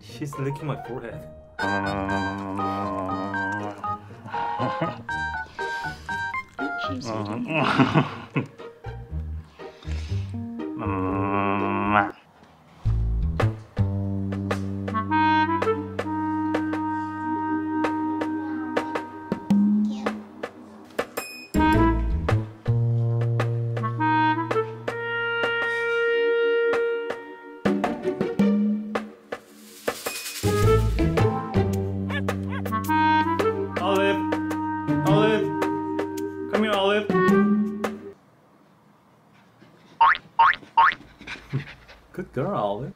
She's licking my forehead. Olive! Come here, Olive! Good girl, Olive.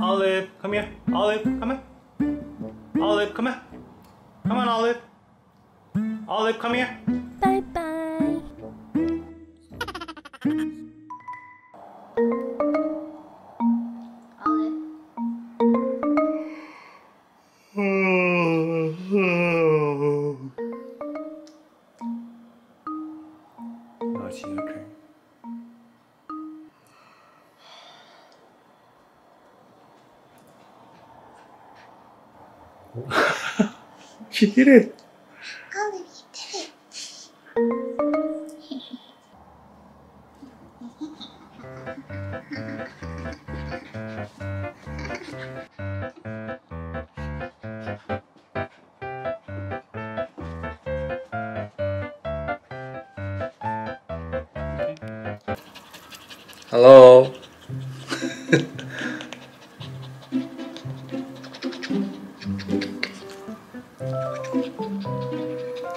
Olive, come here. Olive, come here. Olive, come here. Come on, Olive. Olive, come here. Bye bye. She did it. Olive, you did. Hello.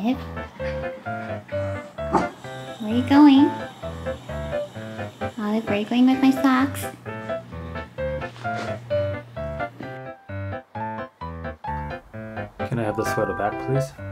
Where are you going? Olive, where are you going with my socks? Can I have the sweater back, please?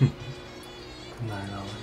哼，太难了。